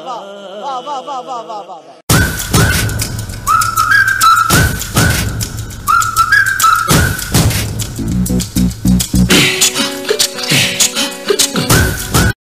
爸爸爸爸爸爸爸